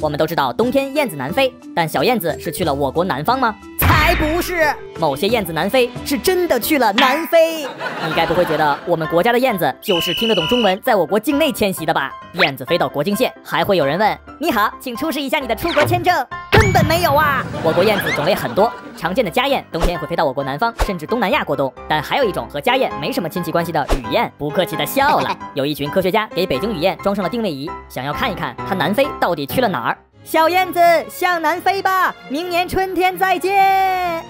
我们都知道冬天燕子南飞，但小燕子是去了我国南方吗？才不是，某些燕子南飞是真的去了南非。你该不会觉得我们国家的燕子就是听得懂中文，在我国境内迁徙的吧？燕子飞到国境线，还会有人问：你好，请出示一下你的出国签证。根本没有啊！我国燕子种类很多，常见的家燕冬天会飞到我国南方，甚至东南亚过冬。但还有一种和家燕没什么亲戚关系的雨燕，不客气的笑了。有一群科学家给北京雨燕装上了定位仪，想要看一看它南飞到底去了哪儿。小燕子向南飞吧，明年春天再见。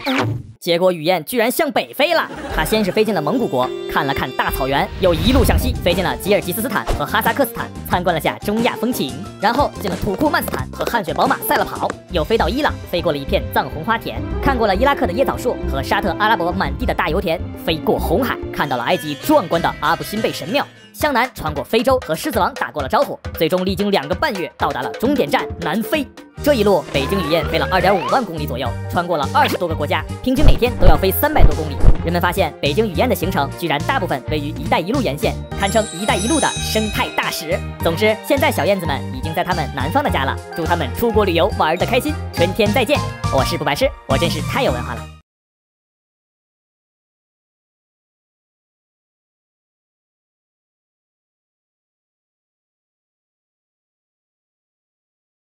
结果雨燕居然向北飞了，它先是飞进了蒙古国，看了看大草原，又一路向西飞进了吉尔吉斯斯坦和哈萨克斯坦，参观了下中亚风情，然后进了土库曼斯坦和汗血宝马赛了跑，又飞到伊朗，飞过了一片藏红花田，看过了伊拉克的椰枣树和沙特阿拉伯满地的大油田，飞过红海，看到了埃及壮观的阿布辛贝神庙，向南穿过非洲和狮子王打过了招呼，最终历经两个半月到达了终点站南非。这一路，北京雨燕飞了二点五万公里左右，穿过了二十多个国家，平均每天都要飞三百多公里。人们发现，北京雨燕的行程居然大部分位于“一带一路”沿线，堪称“一带一路”的生态大使。总之，现在小燕子们已经在他们南方的家了，祝他们出国旅游玩得开心，春天再见。我是不白痴，我真是太有文化了。